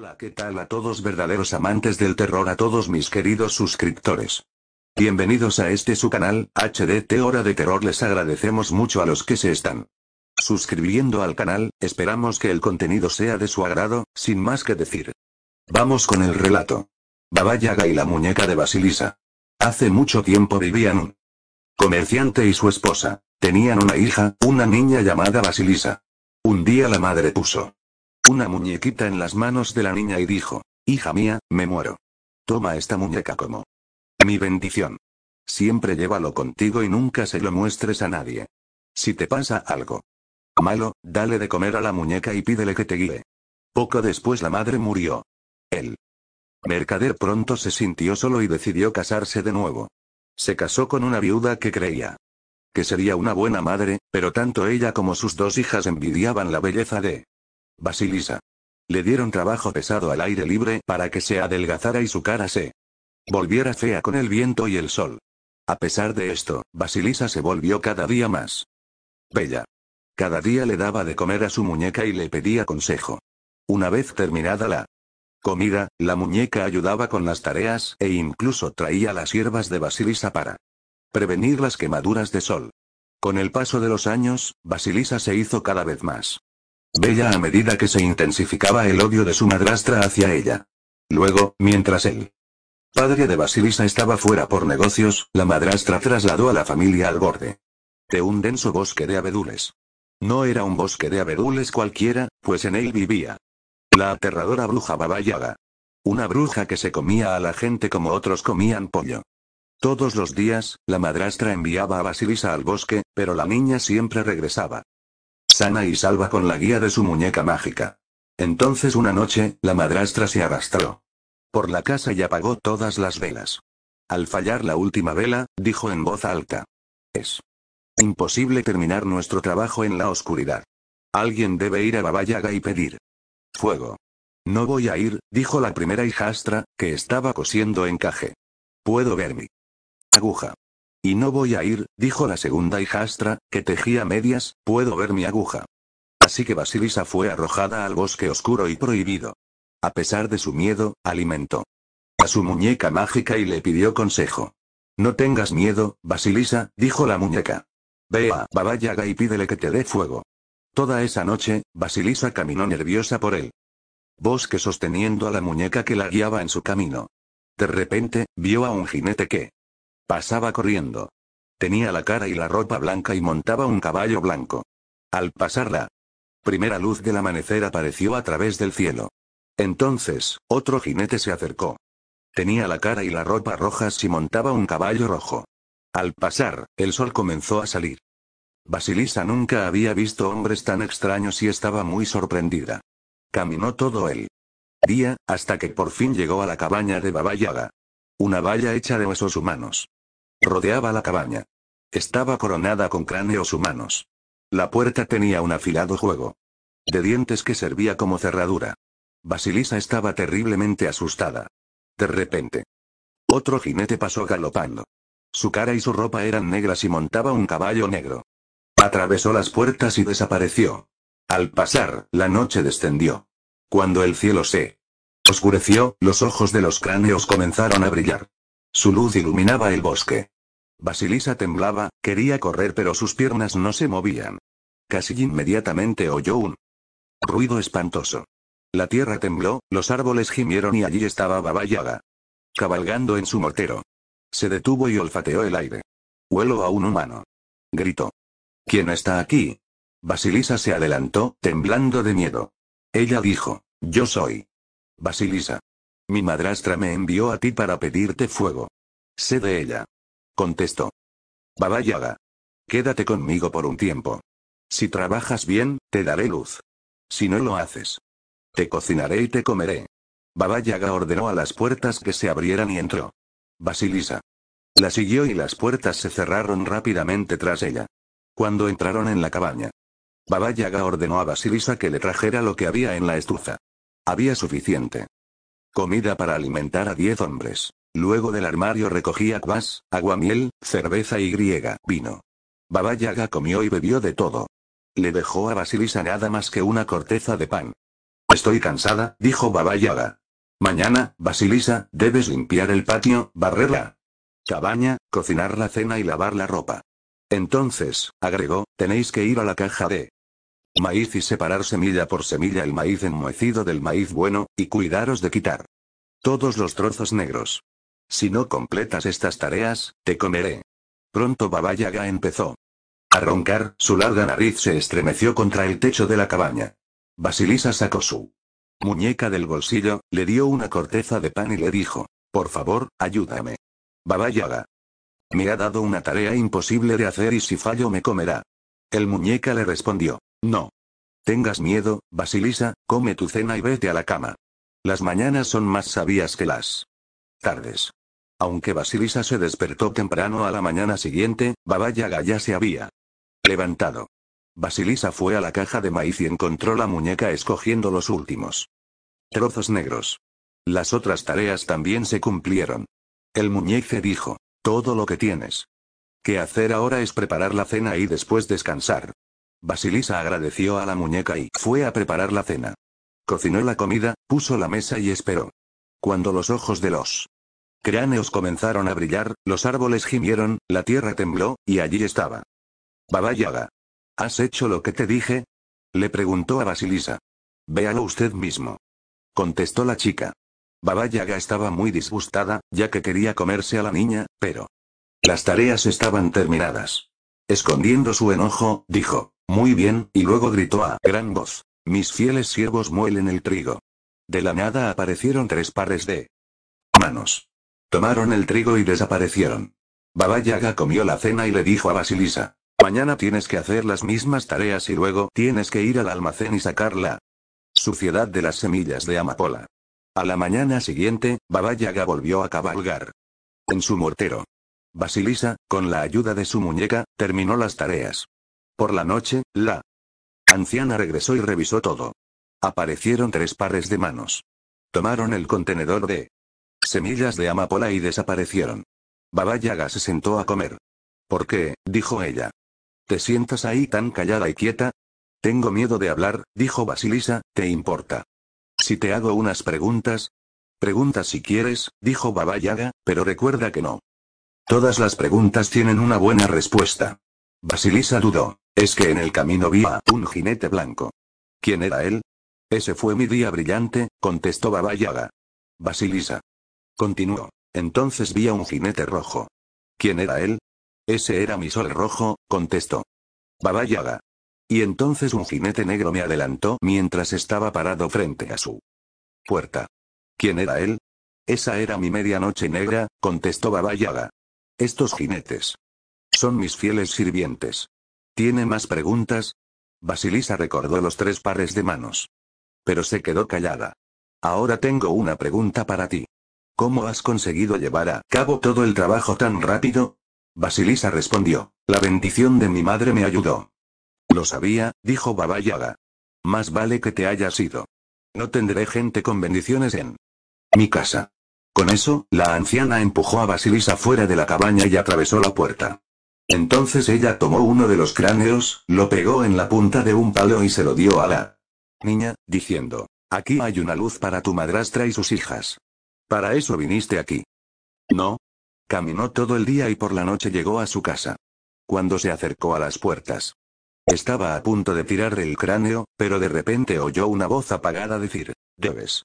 Hola, ¿qué tal a todos verdaderos amantes del terror, a todos mis queridos suscriptores? Bienvenidos a este su canal, HDT Hora de Terror les agradecemos mucho a los que se están suscribiendo al canal, esperamos que el contenido sea de su agrado, sin más que decir. Vamos con el relato. Baba Yaga y la muñeca de Basilisa. Hace mucho tiempo vivían un comerciante y su esposa. Tenían una hija, una niña llamada Basilisa. Un día la madre puso una muñequita en las manos de la niña y dijo, Hija mía, me muero. Toma esta muñeca como mi bendición. Siempre llévalo contigo y nunca se lo muestres a nadie. Si te pasa algo malo, dale de comer a la muñeca y pídele que te guíe. Poco después la madre murió. El mercader pronto se sintió solo y decidió casarse de nuevo. Se casó con una viuda que creía que sería una buena madre, pero tanto ella como sus dos hijas envidiaban la belleza de Basilisa. Le dieron trabajo pesado al aire libre para que se adelgazara y su cara se volviera fea con el viento y el sol. A pesar de esto, Basilisa se volvió cada día más bella. Cada día le daba de comer a su muñeca y le pedía consejo. Una vez terminada la comida, la muñeca ayudaba con las tareas e incluso traía las hierbas de Basilisa para prevenir las quemaduras de sol. Con el paso de los años, Basilisa se hizo cada vez más Bella a medida que se intensificaba el odio de su madrastra hacia ella. Luego, mientras el padre de Basilisa estaba fuera por negocios, la madrastra trasladó a la familia al borde de un denso bosque de abedules. No era un bosque de abedules cualquiera, pues en él vivía la aterradora bruja Baba Yaga. Una bruja que se comía a la gente como otros comían pollo. Todos los días, la madrastra enviaba a Basilisa al bosque, pero la niña siempre regresaba sana y salva con la guía de su muñeca mágica. Entonces una noche, la madrastra se arrastró por la casa y apagó todas las velas. Al fallar la última vela, dijo en voz alta. Es imposible terminar nuestro trabajo en la oscuridad. Alguien debe ir a Babayaga y pedir fuego. No voy a ir, dijo la primera hijastra, que estaba cosiendo encaje. Puedo ver mi aguja. Y no voy a ir, dijo la segunda hijastra, que tejía medias, puedo ver mi aguja. Así que Basilisa fue arrojada al bosque oscuro y prohibido. A pesar de su miedo, alimentó a su muñeca mágica y le pidió consejo. No tengas miedo, Basilisa, dijo la muñeca. Ve a Baba Yaga y pídele que te dé fuego. Toda esa noche, Basilisa caminó nerviosa por él. bosque sosteniendo a la muñeca que la guiaba en su camino. De repente, vio a un jinete que Pasaba corriendo. Tenía la cara y la ropa blanca y montaba un caballo blanco. Al pasar la primera luz del amanecer apareció a través del cielo. Entonces, otro jinete se acercó. Tenía la cara y la ropa rojas y montaba un caballo rojo. Al pasar, el sol comenzó a salir. Basilisa nunca había visto hombres tan extraños y estaba muy sorprendida. Caminó todo el día, hasta que por fin llegó a la cabaña de Baba Yaga. Una valla hecha de huesos humanos. Rodeaba la cabaña. Estaba coronada con cráneos humanos. La puerta tenía un afilado juego de dientes que servía como cerradura. Basilisa estaba terriblemente asustada. De repente, otro jinete pasó galopando. Su cara y su ropa eran negras y montaba un caballo negro. Atravesó las puertas y desapareció. Al pasar, la noche descendió. Cuando el cielo se oscureció, los ojos de los cráneos comenzaron a brillar. Su luz iluminaba el bosque. Basilisa temblaba, quería correr pero sus piernas no se movían. Casi inmediatamente oyó un ruido espantoso. La tierra tembló, los árboles gimieron y allí estaba Baba Yaga. Cabalgando en su mortero. Se detuvo y olfateó el aire. Huelo a un humano. Gritó. ¿Quién está aquí? Basilisa se adelantó, temblando de miedo. Ella dijo, yo soy. Basilisa. Mi madrastra me envió a ti para pedirte fuego. Sé de ella. Contestó. Baba Yaga. Quédate conmigo por un tiempo. Si trabajas bien, te daré luz. Si no lo haces, te cocinaré y te comeré. Baba Yaga ordenó a las puertas que se abrieran y entró. Basilisa. La siguió y las puertas se cerraron rápidamente tras ella. Cuando entraron en la cabaña, Baba Yaga ordenó a Basilisa que le trajera lo que había en la estufa. Había suficiente. Comida para alimentar a diez hombres. Luego del armario recogía agua aguamiel, cerveza y griega, vino. Baba Yaga comió y bebió de todo. Le dejó a Basilisa nada más que una corteza de pan. Estoy cansada, dijo Baba Yaga. Mañana, Basilisa, debes limpiar el patio, barrer la cabaña, cocinar la cena y lavar la ropa. Entonces, agregó, tenéis que ir a la caja de maíz y separar semilla por semilla el maíz enmohecido del maíz bueno, y cuidaros de quitar todos los trozos negros. Si no completas estas tareas, te comeré. Pronto Baba Yaga empezó a roncar, su larga nariz se estremeció contra el techo de la cabaña. Basilisa sacó su muñeca del bolsillo, le dio una corteza de pan y le dijo, por favor, ayúdame. Baba Yaga. Me ha dado una tarea imposible de hacer y si fallo me comerá. El muñeca le respondió, no. Tengas miedo, Basilisa, come tu cena y vete a la cama. Las mañanas son más sabias que las tardes. Aunque Basilisa se despertó temprano a la mañana siguiente, Baba Yaga ya se había levantado. Basilisa fue a la caja de maíz y encontró la muñeca escogiendo los últimos trozos negros. Las otras tareas también se cumplieron. El muñeque dijo, todo lo que tienes que hacer ahora es preparar la cena y después descansar. Basilisa agradeció a la muñeca y fue a preparar la cena. Cocinó la comida, puso la mesa y esperó. Cuando los ojos de los cráneos comenzaron a brillar, los árboles gimieron, la tierra tembló, y allí estaba. Baba Yaga. ¿Has hecho lo que te dije? Le preguntó a Basilisa. Véalo usted mismo. Contestó la chica. Baba Yaga estaba muy disgustada, ya que quería comerse a la niña, pero las tareas estaban terminadas. Escondiendo su enojo, dijo, muy bien, y luego gritó a gran voz. Mis fieles siervos muelen el trigo. De la nada aparecieron tres pares de manos. Tomaron el trigo y desaparecieron. Baba Yaga comió la cena y le dijo a Basilisa. Mañana tienes que hacer las mismas tareas y luego tienes que ir al almacén y sacar la suciedad de las semillas de amapola. A la mañana siguiente, Baba Yaga volvió a cabalgar. En su mortero. Basilisa, con la ayuda de su muñeca, terminó las tareas. Por la noche, la anciana regresó y revisó todo. Aparecieron tres pares de manos. Tomaron el contenedor de semillas de amapola y desaparecieron. Baba Yaga se sentó a comer. ¿Por qué? dijo ella. ¿Te sientas ahí tan callada y quieta? Tengo miedo de hablar, dijo Basilisa, ¿te importa? Si te hago unas preguntas. Pregunta si quieres, dijo Baba Yaga, pero recuerda que no. Todas las preguntas tienen una buena respuesta. Basilisa dudó. Es que en el camino vi a un jinete blanco. ¿Quién era él? Ese fue mi día brillante, contestó Baba Yaga. Basilisa. Continuó. Entonces vi a un jinete rojo. ¿Quién era él? Ese era mi sol rojo, contestó. Baba Yaga. Y entonces un jinete negro me adelantó mientras estaba parado frente a su puerta. ¿Quién era él? Esa era mi medianoche negra, contestó Baba Yaga. Estos jinetes son mis fieles sirvientes. ¿Tiene más preguntas? Basilisa recordó los tres pares de manos. Pero se quedó callada. Ahora tengo una pregunta para ti. ¿Cómo has conseguido llevar a cabo todo el trabajo tan rápido? Basilisa respondió, la bendición de mi madre me ayudó. Lo sabía, dijo Baba Yaga. Más vale que te hayas ido. No tendré gente con bendiciones en mi casa. Con eso, la anciana empujó a Basilisa fuera de la cabaña y atravesó la puerta. Entonces ella tomó uno de los cráneos, lo pegó en la punta de un palo y se lo dio a la niña, diciendo, aquí hay una luz para tu madrastra y sus hijas. Para eso viniste aquí. No. Caminó todo el día y por la noche llegó a su casa. Cuando se acercó a las puertas. Estaba a punto de tirar el cráneo, pero de repente oyó una voz apagada decir, debes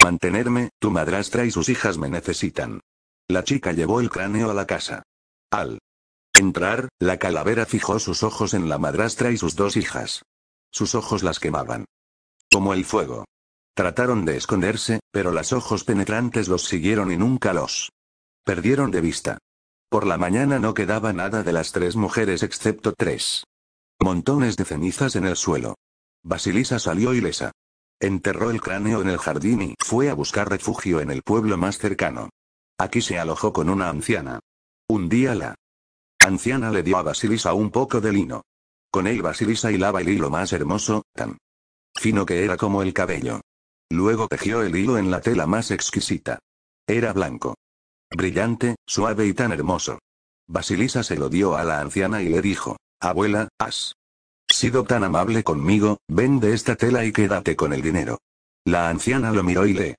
mantenerme, tu madrastra y sus hijas me necesitan. La chica llevó el cráneo a la casa. Al entrar, la calavera fijó sus ojos en la madrastra y sus dos hijas. Sus ojos las quemaban. Como el fuego. Trataron de esconderse, pero los ojos penetrantes los siguieron y nunca los perdieron de vista. Por la mañana no quedaba nada de las tres mujeres excepto tres montones de cenizas en el suelo. Basilisa salió ilesa. Enterró el cráneo en el jardín y fue a buscar refugio en el pueblo más cercano. Aquí se alojó con una anciana. Un día la anciana le dio a Basilisa un poco de lino. Con él Basilisa hilaba el hilo más hermoso, tan fino que era como el cabello. Luego tejió el hilo en la tela más exquisita. Era blanco. Brillante, suave y tan hermoso. Basilisa se lo dio a la anciana y le dijo, Abuela, has sido tan amable conmigo, vende esta tela y quédate con el dinero. La anciana lo miró y le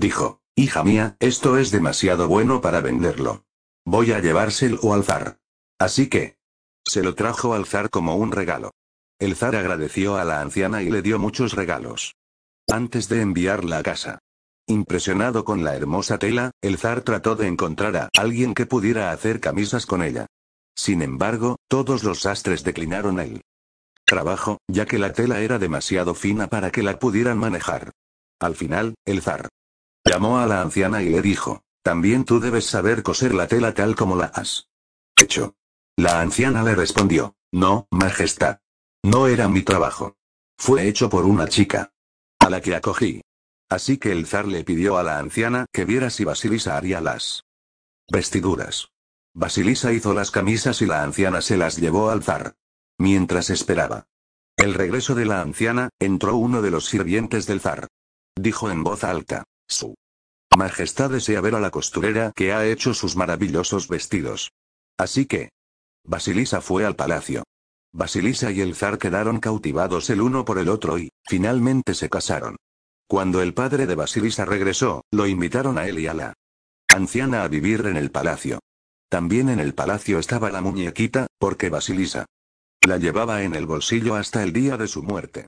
dijo, hija mía, esto es demasiado bueno para venderlo. Voy a llevárselo al zar. Así que, se lo trajo al zar como un regalo. El zar agradeció a la anciana y le dio muchos regalos. Antes de enviarla a casa. Impresionado con la hermosa tela, el zar trató de encontrar a alguien que pudiera hacer camisas con ella. Sin embargo, todos los sastres declinaron el trabajo, ya que la tela era demasiado fina para que la pudieran manejar. Al final, el zar llamó a la anciana y le dijo, también tú debes saber coser la tela tal como la has hecho. La anciana le respondió, no, Majestad. No era mi trabajo. Fue hecho por una chica. A la que acogí. Así que el zar le pidió a la anciana que viera si Basilisa haría las vestiduras. Basilisa hizo las camisas y la anciana se las llevó al zar. Mientras esperaba el regreso de la anciana, entró uno de los sirvientes del zar. Dijo en voz alta, su Majestad desea ver a la costurera que ha hecho sus maravillosos vestidos. Así que, Basilisa fue al palacio. Basilisa y el zar quedaron cautivados el uno por el otro y, finalmente se casaron. Cuando el padre de Basilisa regresó, lo invitaron a él y a la anciana a vivir en el palacio. También en el palacio estaba la muñequita, porque Basilisa la llevaba en el bolsillo hasta el día de su muerte.